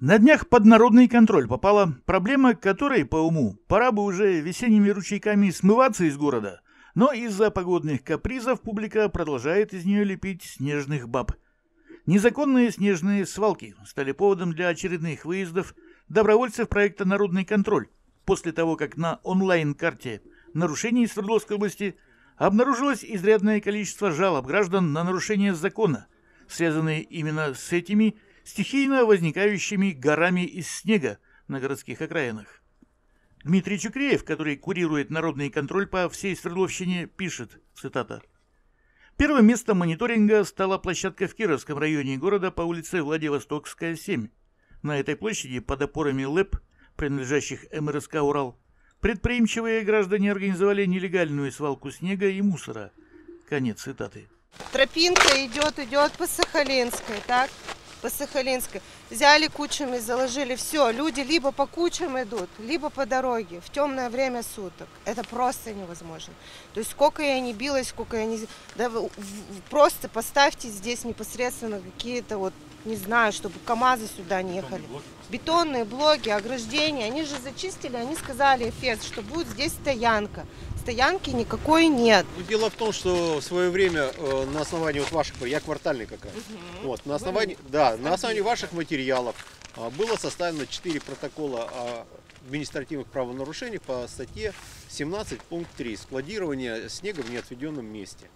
На днях под народный контроль. Попала проблема, которой, по уму, пора бы уже весенними ручейками смываться из города, но из-за погодных капризов публика продолжает из нее лепить снежных баб. Незаконные снежные свалки стали поводом для очередных выездов добровольцев проекта «Народный контроль», после того, как на онлайн-карте нарушений Свердловской области обнаружилось изрядное количество жалоб граждан на нарушение закона, связанные именно с этими стихийно возникающими горами из снега на городских окраинах. Дмитрий Чукреев, который курирует народный контроль по всей Свердловщине, пишет, цитата, Первым местом мониторинга стала площадка в Кировском районе города по улице Владивостокская, 7. На этой площади под опорами ЛЭП, принадлежащих МРСК «Урал», предприимчивые граждане организовали нелегальную свалку снега и мусора. Конец цитаты. Тропинка идет, идет по Сахалинской, так? По Сахалинской. Взяли кучами, заложили все. Люди либо по кучам идут, либо по дороге в темное время суток. Это просто невозможно. То есть сколько я не билась, сколько я не... Да, просто поставьте здесь непосредственно какие-то вот не знаю, чтобы КАМАЗы сюда не ехали. Бетонные блоки, ограждения, они же зачистили, они сказали, Эфес, что будет здесь стоянка стоянки никакой нет. Ну, дело в том, что в свое время э, на основании вот ваших, я квартальный как раз, угу. вот, на основании, да, на основании ваших материалов э, было составлено 4 протокола о административных правонарушениях по статье 17 пункт 3 складирование снега в неотведенном месте.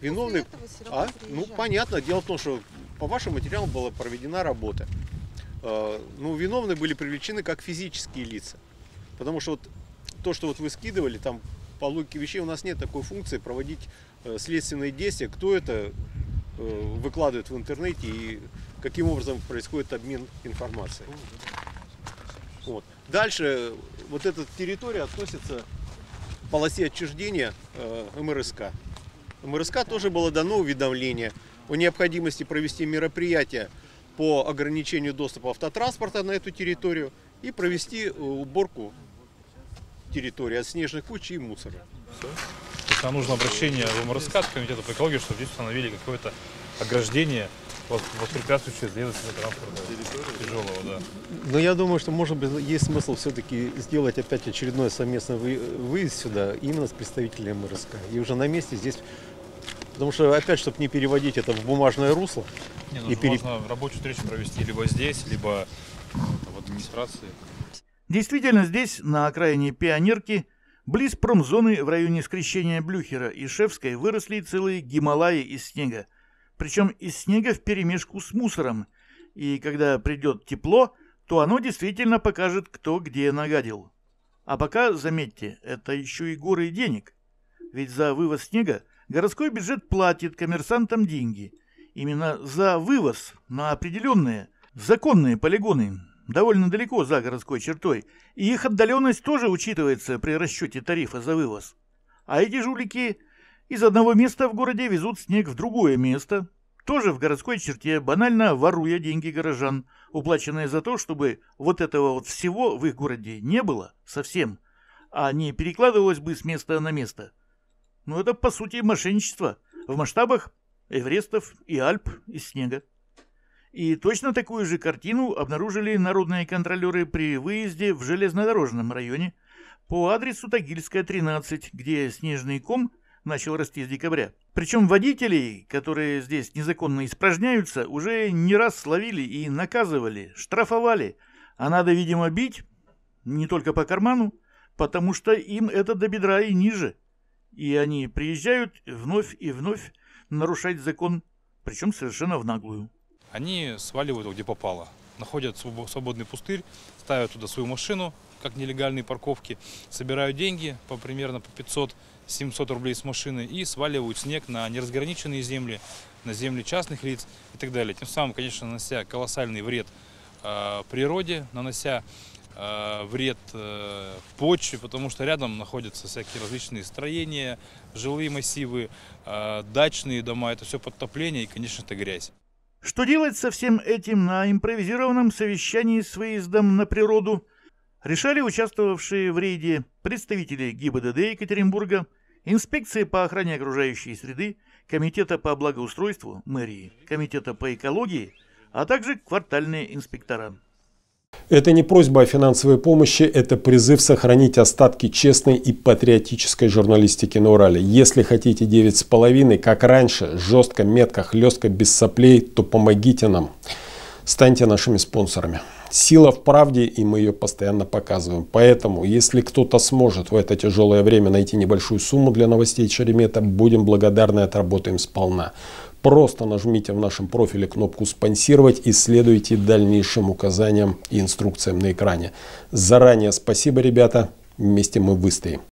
Виновный, а? Ну понятно, дело в том, что по вашим материалам была проведена работа. Э, ну, виновные были привлечены как физические лица. Потому что вот то, что вот вы скидывали, там по логике вещей у нас нет такой функции проводить э, следственные действия, кто это э, выкладывает в интернете и каким образом происходит обмен информацией. Вот. Дальше вот эта территория относится к полосе отчуждения э, МРСК. МРСК тоже было дано уведомление о необходимости провести мероприятие по ограничению доступа автотранспорта на эту территорию и провести уборку территории от снежных куч и мусора. Все. То есть нам нужно обращение в МРСК, от комитета по экологии, чтобы здесь установили какое-то ограждение воспрепятствующее следовательно транспорта тяжелого, да. Но я думаю, что может быть есть смысл все-таки сделать опять очередной совместный выезд сюда именно с представителями МРСК. И уже на месте здесь Потому что, опять, чтобы не переводить это в бумажное русло. Не, ну, и пере... Можно рабочую встречу провести либо здесь, либо в администрации. Действительно, здесь, на окраине Пионерки, близ промзоны в районе скрещения Блюхера и Шевской выросли целые Гималаи из снега. Причем из снега вперемешку с мусором. И когда придет тепло, то оно действительно покажет, кто где нагадил. А пока, заметьте, это еще и горы денег. Ведь за вывоз снега городской бюджет платит коммерсантам деньги. Именно за вывоз на определенные законные полигоны, довольно далеко за городской чертой, и их отдаленность тоже учитывается при расчете тарифа за вывоз. А эти жулики из одного места в городе везут снег в другое место, тоже в городской черте, банально воруя деньги горожан, уплаченные за то, чтобы вот этого вот всего в их городе не было совсем, а не перекладывалось бы с места на место. Ну это по сути мошенничество в масштабах Эверестов и Альп из снега. И точно такую же картину обнаружили народные контролеры при выезде в железнодорожном районе по адресу Тагильская, 13, где снежный ком начал расти с декабря. Причем водителей, которые здесь незаконно испражняются, уже не раз словили и наказывали, штрафовали. А надо, видимо, бить не только по карману, потому что им это до бедра и ниже. И они приезжают вновь и вновь нарушать закон, причем совершенно в наглую они сваливают где попало. Находят свободный пустырь, ставят туда свою машину, как нелегальные парковки, собирают деньги по примерно по 500-700 рублей с машины и сваливают снег на неразграниченные земли, на земли частных лиц и так далее. Тем самым, конечно, нанося колоссальный вред э, природе, нанося э, вред э, почве, потому что рядом находятся всякие различные строения, жилые массивы, э, дачные дома, это все подтопление и, конечно, это грязь. Что делать со всем этим на импровизированном совещании с выездом на природу, решали участвовавшие в рейде представители ГИБДД Екатеринбурга, инспекции по охране окружающей среды, Комитета по благоустройству мэрии, Комитета по экологии, а также квартальные инспектора. Это не просьба о финансовой помощи, это призыв сохранить остатки честной и патриотической журналистики на Урале. Если хотите 9,5, как раньше, жестко, метко, хлестко, без соплей, то помогите нам. Станьте нашими спонсорами. Сила в правде, и мы ее постоянно показываем. Поэтому, если кто-то сможет в это тяжелое время найти небольшую сумму для новостей Шеремета, будем благодарны и отработаем сполна. Просто нажмите в нашем профиле кнопку «Спонсировать» и следуйте дальнейшим указаниям и инструкциям на экране. Заранее спасибо, ребята. Вместе мы выстоим.